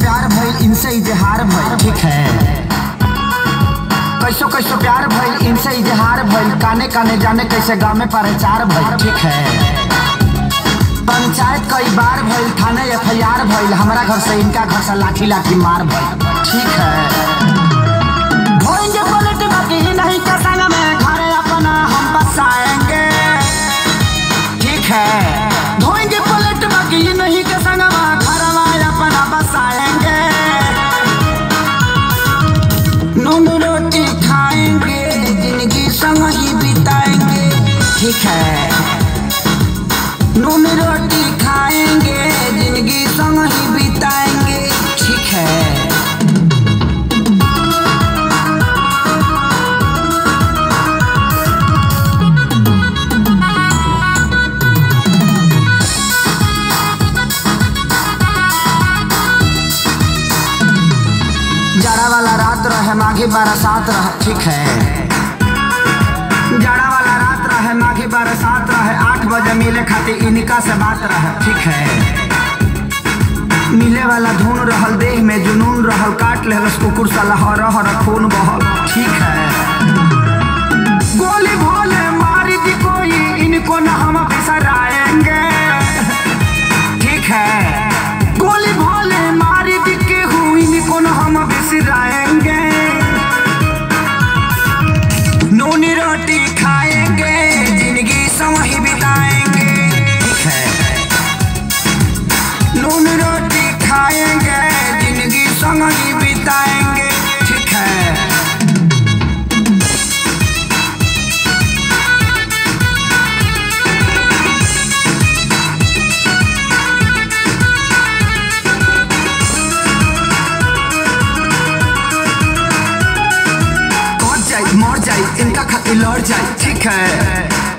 प्यार भइल इनसे इजहार भइल। ठीक है। कैसो कैसो प्यार भइल इनसे इजहार भइल। काने काने जाने कैसे गाँव में प्रचार भइल। ठीक है। पंचायत कई बार भइल थाने एफ़ आई आर भइल। हमारा घर से इनका घर से लाठी लाठी मार भइल। ठीक है। है। नून रोटी खाएँगे, ज़िंदगी संग ही बिताएँगे, ठीक है। जाड़ा वाला रात रहे, माघी बारा सात रहे, ठीक है। रहे सात रहे, आठ बजे मिले खाते इनका से बात रहे। ठीक है। मिले वाला धुन रहल, देह में जुनून रहल, काट ले कुकुर साला हर हर खून बहल। ठीक है। ज़िंदगी संग ही बिताएँगे ठीक है? मर जाई इनका खातिर लड़ जाई ठीक है?